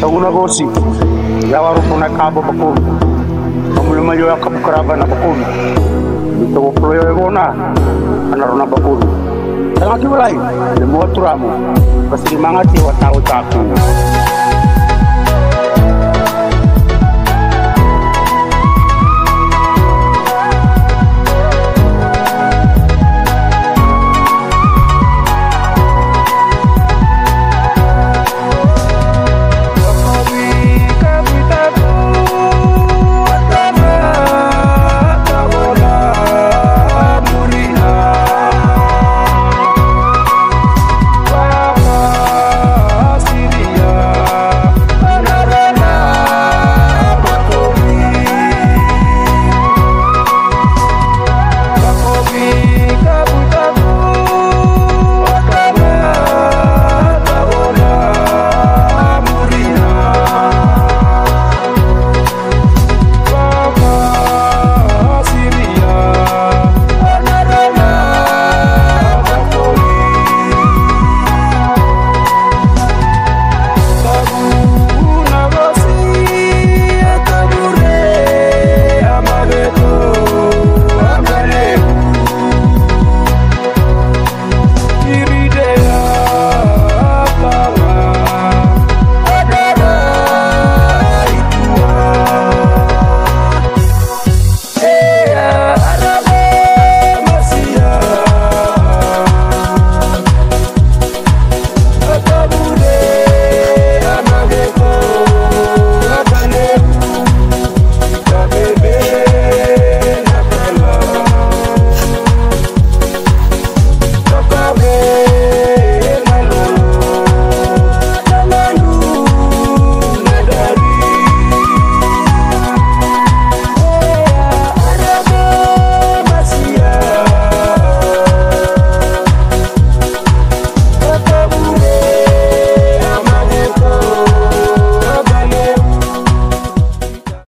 Taguna gosi. Yawaru puna kabo bakun. Pamuli mayo ya kabukaraba na bakun. Dito ko pulo yo na. Anaro na bakun. Tanga kiwalay. Lemuwa turamo. Kasi mangati wa tao taku.